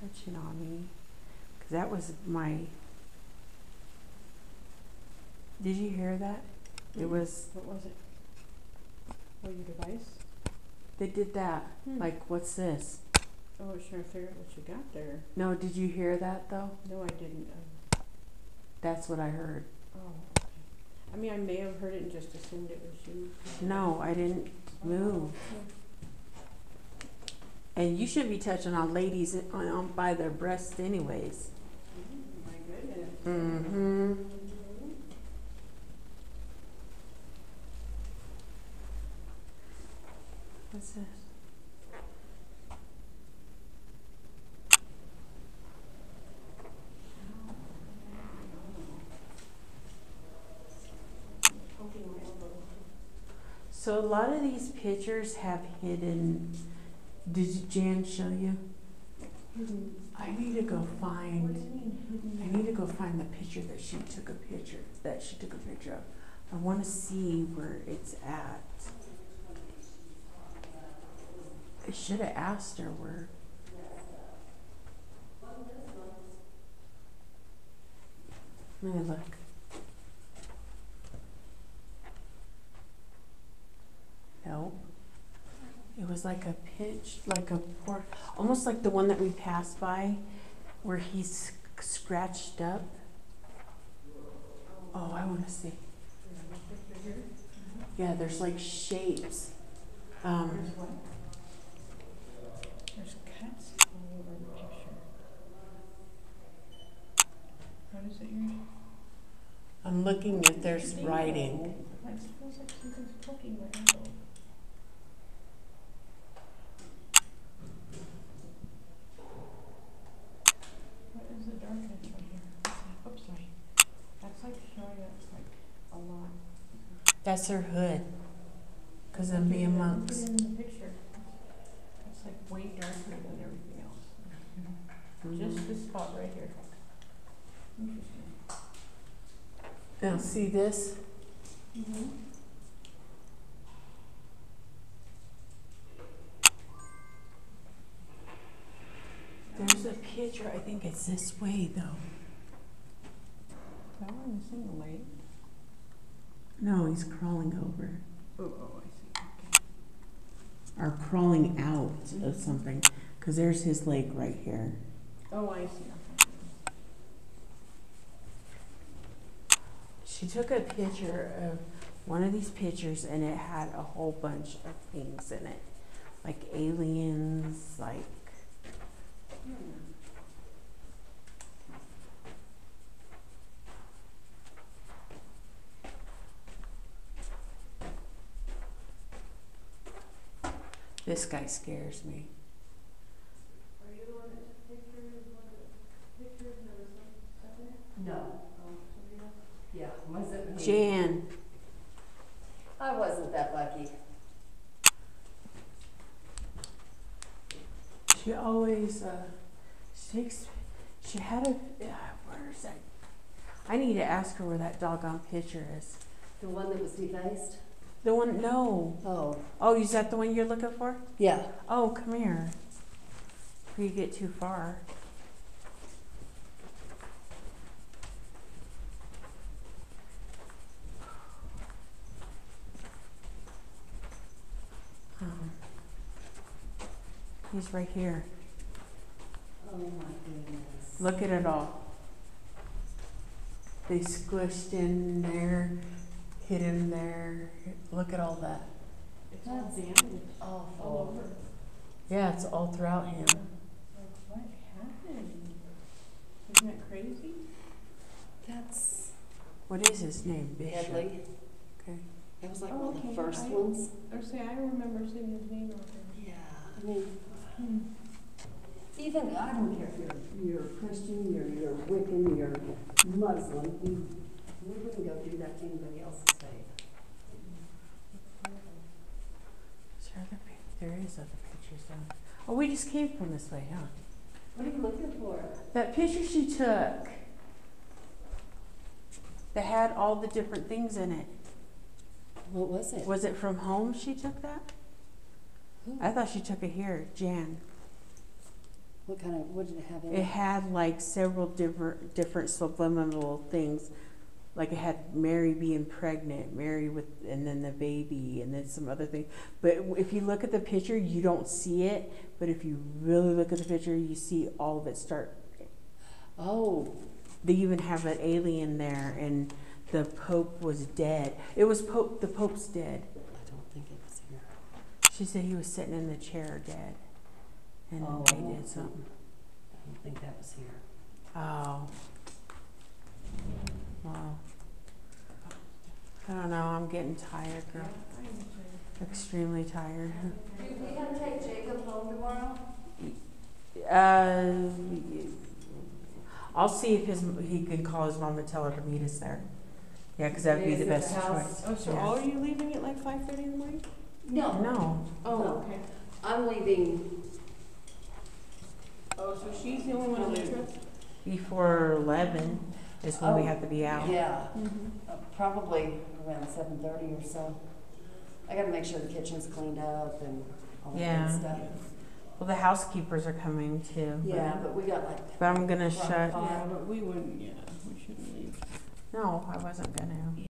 touching on me? Cause that was my. Did you hear that? It was, What was it? Oh, your device? they did that. Hmm. Like, what's this? Oh, I was trying to figure out what you got there. No, did you hear that though? No, I didn't. Um, That's what I heard. oh, okay. I mean, I may have heard it and just assumed it was you. No, I didn't move. And you shouldn't be touching on ladies on, on by their breasts anyways. Mm, My goodness. Mm-hmm. What's elbow. So a lot of these pictures have hidden. Did Jan show you? I need to go find. I need to go find the picture that she took a picture that she took a picture of. I want to see where it's at. I should have asked her where. Let me look. No. It was like a pitch, like a por, almost like the one that we passed by, where he's scratched up. Oh, I want to see. Yeah, there's like shapes. Um, There's what? There's cuts all over the picture. What is it? I'm looking if there's writing. Like, it feels like something's poking my elbow. What is the darkness right here? What's that? Oops, sorry. That's like showing us like a lot. That's hood. Cause I'm being Look at monks. in the picture. It's like way darker than everything else. Just this spot right here. Interesting. Now see this? Mm-hmm. There's a picture. I think it's this way though. That one is in the light. No, he's crawling over Oh, oh, I see. Okay. or crawling out of something. Cause there's his leg right here. Oh, I see. She took a picture of one of these pictures and it had a whole bunch of things in it. Like aliens, like hmm. This guy scares me. Are you the one that took pictures, one of the pictures, and there was some stuff in it? No, Oh, somebody else? yeah, wasn't me. Jan, I wasn't that lucky. she always, uh, she takes, she had a, uh, where is that? I need to ask her where that doggone picture is. The one that was defaced? The one, no. Oh, Oh, is that the one you're looking for? yeah. Oh, come here. Before you get too far. Um, He's right here. Oh my goodness. Look at it all. They squished in there, hit him there. Look at all that. It's all That's damaged all Awful. over. Yeah, it's all throughout him. Like, what happened? Isn't that crazy? That's What is his name? Bishop. Headley. Okay. That was like Oh, one of the okay, first I- ones. Or say, I remember seeing his name out there. Yeah. I mean, hmm. even, I don't care if you're, you're Christian, you're, you're Wiccan, you're Muslim, you, you wouldn't go do that to anybody else's faith. Is there other pic- There is other pictures down. Oh, we just came from this way, huh? What are you looking for? That picture she took that had all the different things in it. What was it? Was it from home she took that? Who? I thought she took it here, Jan. What kind of, what did it have in It it? had like several different different subliminal things. Like it had Mary being pregnant, Mary with, and then the baby, and then some other thing. But if you look at the picture, you don't see it. But if you really look at the picture, you see all of it start. Oh, They even have an alien there, and the Pope was dead. It was Pope. The Pope's dead. I don't think it was here. She said he was sitting in the chair dead, and Oh, they did something. I don't think that was here. Oh. Wow. I don't know. I'm getting tired, girl. Extremely tired. Do we have to take Jacob home tomorrow? Uh, I'll see if his he can call his mom and tell her to meet us there. Yeah, 'cause that'd be the best the choice. Oh, so Yeah. are you leaving at like five thirty in the morning? No, No, Oh, No. okay. I'm leaving, Oh, so she's the only one on the trip? before eleven is when we Oh, have to be out. yeah, Mm-hmm. uh, probably around seven thirty or so. I gotta make sure the kitchen's cleaned up and all that Yeah. good stuff. Well, the housekeepers are coming too. but- Yeah, but we got like, But I'm gonna Crock shut. Yeah, but we wouldn't, yeah, we shouldn't leave. No, I wasn't gonna.